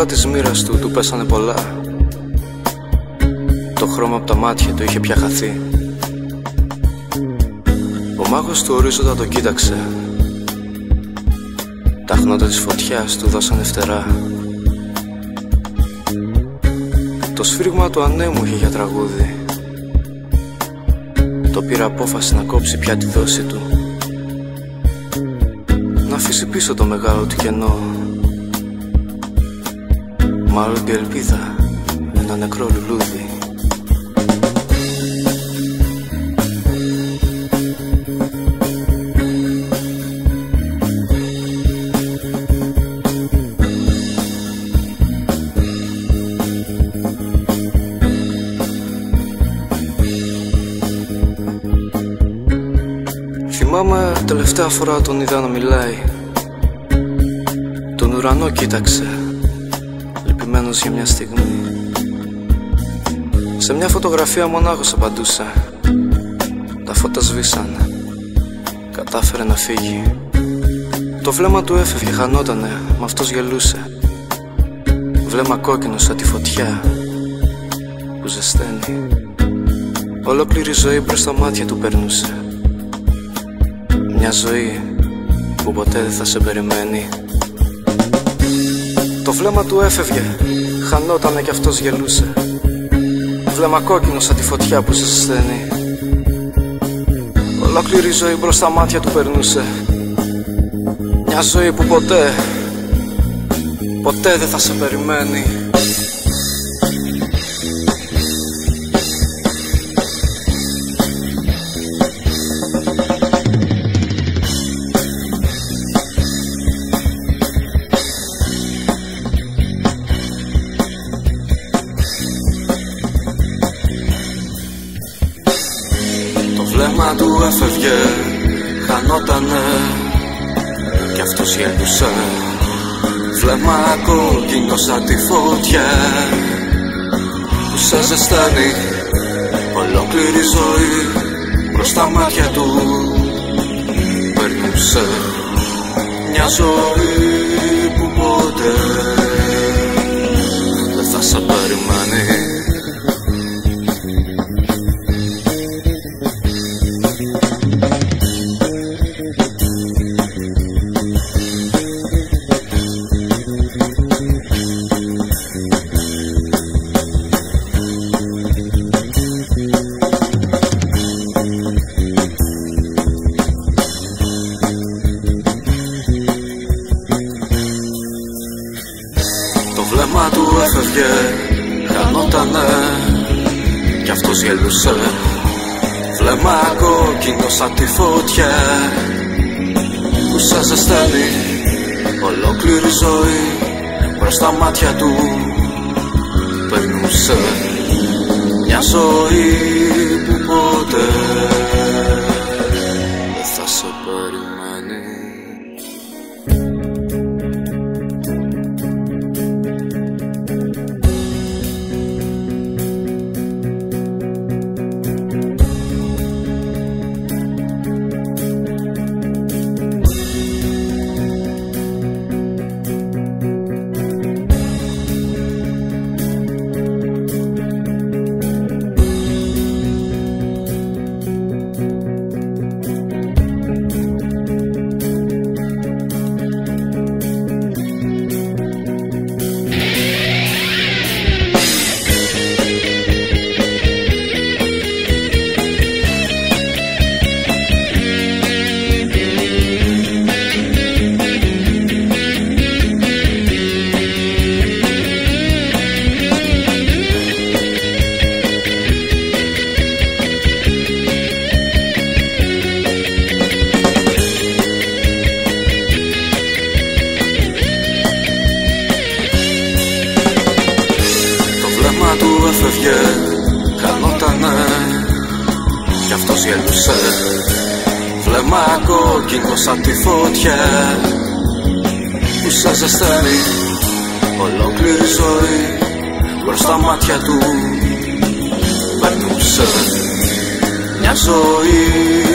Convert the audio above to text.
Τα κύματα της μοίρας του του πέσανε πολλά. Το χρώμα από τα μάτια του είχε πια χαθεί. Ο μάγος του ορίζοντα το κοίταξε. Τα χνότα της φωτιάς του δώσανε φτερά. Το σφύριγμα του ανέμου είχε για τραγούδι. Το πήρε απόφαση να κόψει πια τη δόση του. Να αφήσει πίσω το μεγάλο του κενό Μάλλον την ελπίδα ένα νεκρό λουλούδι. Θυμάμαι τελευταία φορά τον είδα να μιλάει. Τον ουρανό κοίταξε Λυπημένος για μια στιγμή. Σε μια φωτογραφία μονάχος απαντούσε. Τα φώτα σβήσαν Κατάφερε να φύγει. Το βλέμμα του έφευγε, χανότανε Μα αυτός γελούσε. Βλέμμα κόκκινο σαν τη φωτιά Που ζεσταίνει. Ολόκληρη ζωή μπρος στα μάτια του περνούσε. Μια ζωή που ποτέ δεν θα σε περιμένει Το βλέμμα του έφευγε, χανότανε κι αυτός γελούσε. Βλέμμα κόκκινο σαν τη φωτιά που σε ζεσταίνει Ολόκληρη ζωή μπρος στα μάτια του περνούσε. Μια ζωή που ποτέ, ποτέ δεν θα σε περιμένει Το βλέμμα του έφευγε, χανότανε Κι αυτός γελούσε. Βλέμμα κόκκινο σαν τη φωτιά Που σε ζεσταίνει Ολόκληρη ζωή. Προς τα μάτια του Περνούσε Μια ζωή που ποτέ βλέμμα του έφευγε, χανότανε Κι αυτός γελούσε. Βλέμμα κόκκινο σαν τη φωτιά. Που σε ζεσταίνει Ολόκληρη ζωή. Προς τα μάτια του Περνούσε Μια ζωή που ποτέ Δεν θα σε περιμένει γελούσε Βλέμμα κόκκινο σαν τη φωτιά Που σας ζεσταίνει ολόκληρη ζωή Μπροστά μάτια του. Περνούσε μια ζωή